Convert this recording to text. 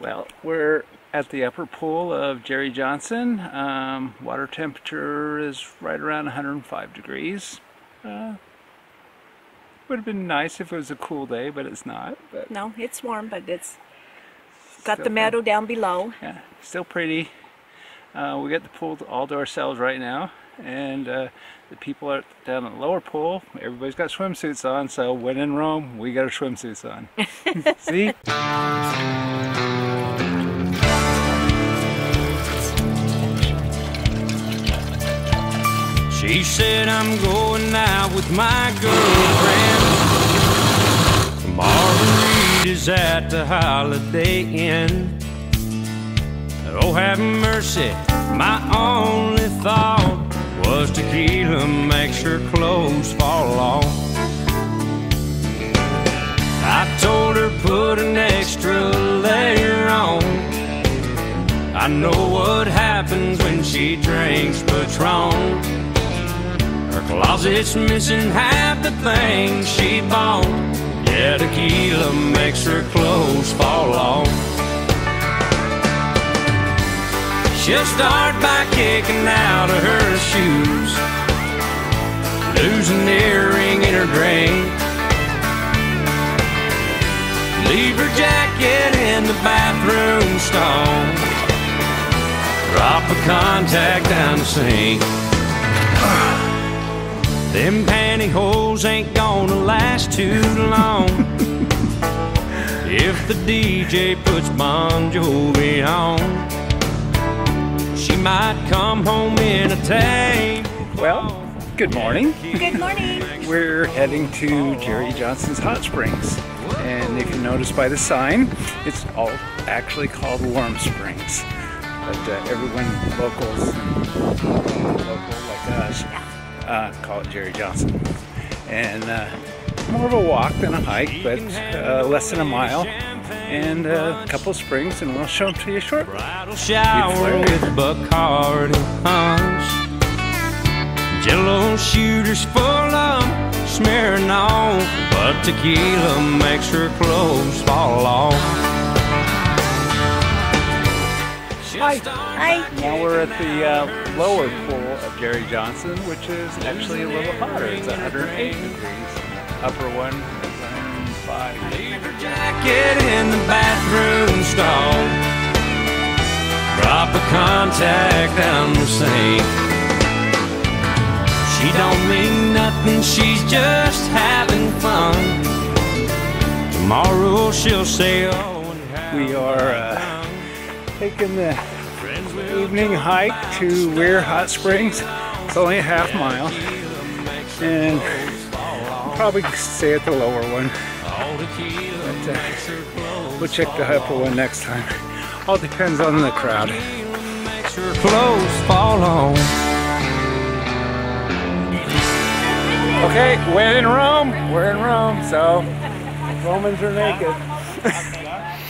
Well, we're at the upper pool of Jerry Johnson. Um, water temperature is right around 105 degrees. Uh, would have been nice if it was a cool day, but it's not. But No, it's warm, but it's got the meadow down below. yeah, still pretty. Uh, we got the pool all to ourselves right now, and uh, the people are down at the lower pool. Everybody's got swimsuits on, so when in Rome, we got our swimsuits on. See? She said I'm going out with my girlfriend. Margarita's at the Holiday Inn. Oh, have mercy, my only thought was tequila makes her clothes fall off. I told her put an extra layer on. I know what happens when she drinks Patron. Closet's missing half the things she bought. Yeah, tequila makes her clothes fall off. She'll start by kicking out of her shoes, losing an earring in her drink, leave her jacket in the bathroom stall, drop a contact down the sink. Them pantyhose ain't gonna last too long. if the DJ puts Bon Jovi on, she might come home in a tank. Well, good morning. Good morning. We're heading to Jerry Johnson's Hot Springs. And if you notice by the sign, it's all actually called Warm Springs. But uh, everyone, locals, uh, call it Jerry Johnson. And uh, more of a walk than a hike, but uh, less than a mile. And uh, a couple springs, and we'll show them to you shortly. Bridal shower with Bacardi punch. Jello shooters full of Smirnoff, but tequila makes her clothes fall off. Hi. Hi. Now we're at the uh, lower pool of Jerry Johnson, which is actually a little hotter. It's 108 degrees. Upper one is 105. Leave her jacket in the bathroom stall. Drop a contact down the sink. She don't mean nothing, she's just having fun. Tomorrow she'll say, oh, and We are uh, taking the evening hike to Weir Hot Springs. It's only a half mile, and we'll probably stay at the lower one. But, uh, we'll check the upper one next time. All depends on the crowd. makes her clothes fall on. Okay, when in Rome, we're in Rome, so Romans are naked.